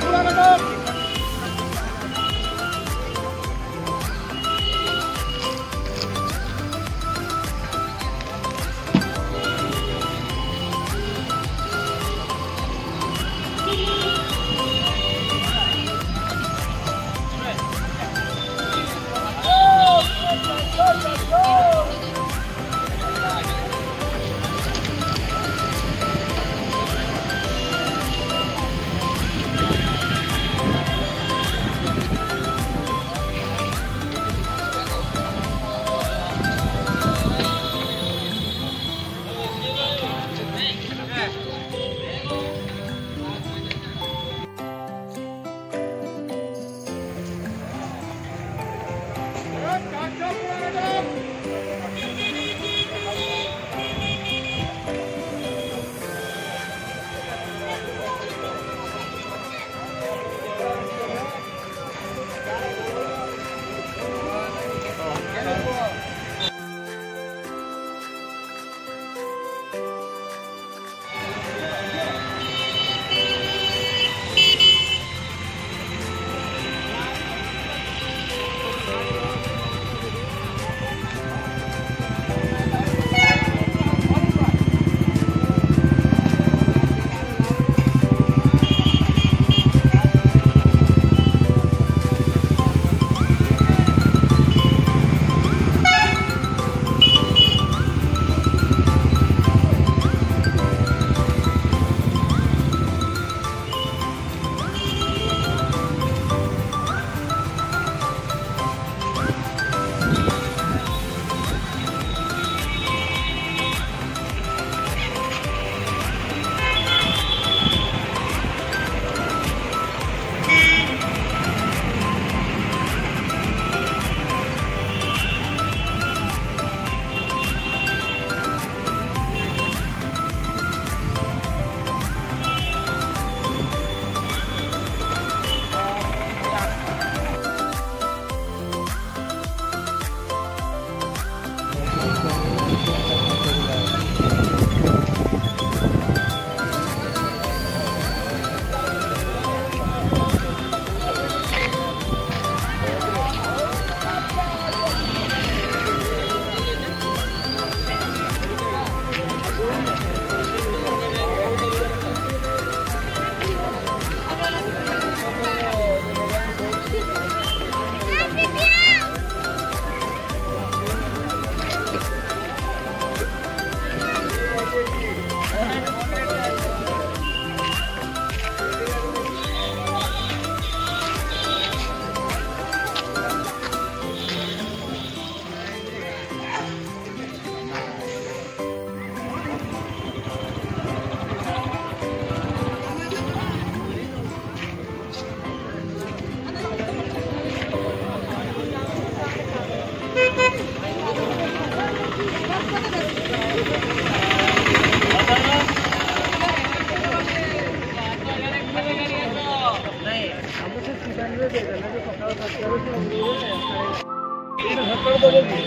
Vamos lá, vamos lá! Gracias.